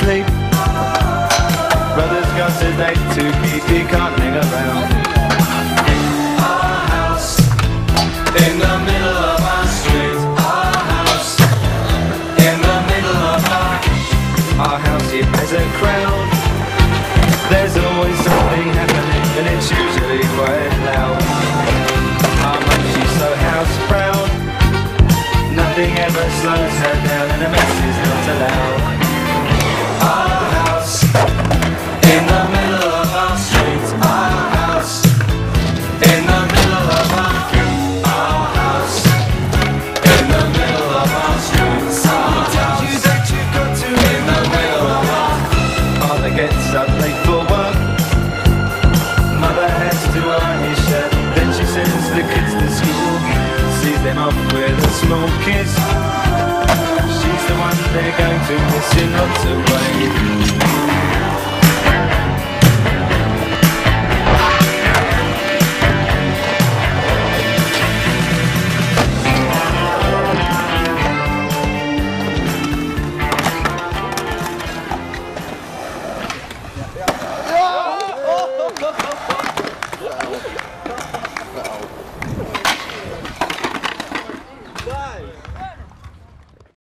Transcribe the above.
sleep. Brothers got a date to keep, he can't hang around. Our house in the middle of our street. Our house in the middle of our our house. It has a crowd. There's always something happening, and it's usually quite loud. Our mum, she's so house proud. Nothing ever slows her down, and a mess is not allowed. Small kiss. She's the one they're going to miss in lots of ways.